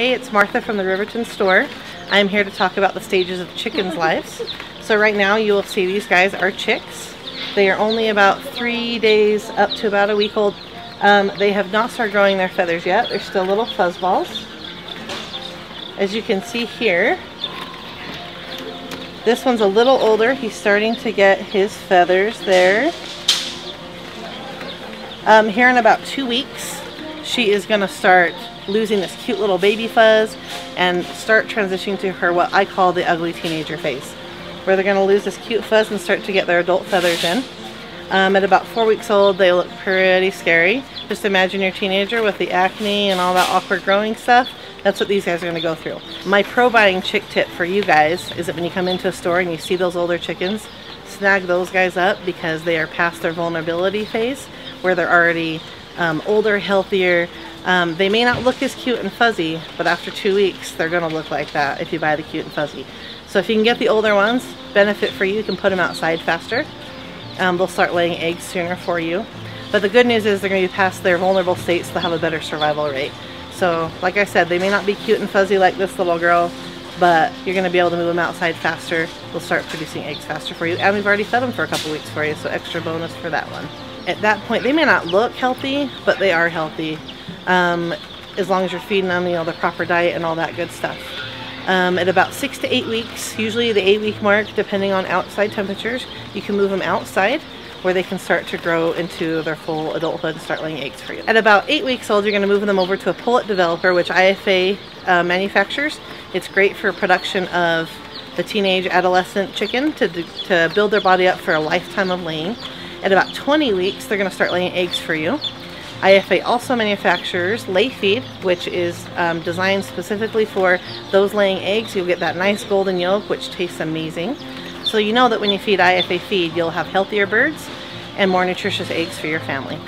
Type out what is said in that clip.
Hey, it's Martha from the Riverton store. I'm here to talk about the stages of chickens' lives. So right now you will see these guys are chicks. They are only about three days up to about a week old. Um, they have not started growing their feathers yet. They're still little fuzzballs. As you can see here, this one's a little older. He's starting to get his feathers there. Um, here in about two weeks, she is going to start losing this cute little baby fuzz and start transitioning to her what I call the ugly teenager face, where they're going to lose this cute fuzz and start to get their adult feathers in. Um, at about four weeks old they look pretty scary. Just imagine your teenager with the acne and all that awkward growing stuff. That's what these guys are going to go through. My pro buying chick tip for you guys is that when you come into a store and you see those older chickens, snag those guys up because they are past their vulnerability phase where they're already um, older, healthier, um, they may not look as cute and fuzzy, but after two weeks, they're going to look like that if you buy the cute and fuzzy. So if you can get the older ones, benefit for you, you can put them outside faster. Um, they'll start laying eggs sooner for you. But the good news is they're going to be past their vulnerable states, they'll have a better survival rate. So like I said, they may not be cute and fuzzy like this little girl, but you're going to be able to move them outside faster. They'll start producing eggs faster for you. And we've already fed them for a couple weeks for you, so extra bonus for that one. At that point, they may not look healthy, but they are healthy um, as long as you're feeding them, you know, the proper diet and all that good stuff. Um, at about six to eight weeks, usually the eight week mark, depending on outside temperatures, you can move them outside where they can start to grow into their full adulthood and start laying eggs for you. At about eight weeks old, you're going to move them over to a pullet developer, which IFA uh, manufactures. It's great for production of the teenage adolescent chicken to, to build their body up for a lifetime of laying. At about 20 weeks, they're going to start laying eggs for you. IFA also manufactures lay feed, which is um, designed specifically for those laying eggs. You'll get that nice golden yolk, which tastes amazing. So you know that when you feed IFA feed, you'll have healthier birds and more nutritious eggs for your family.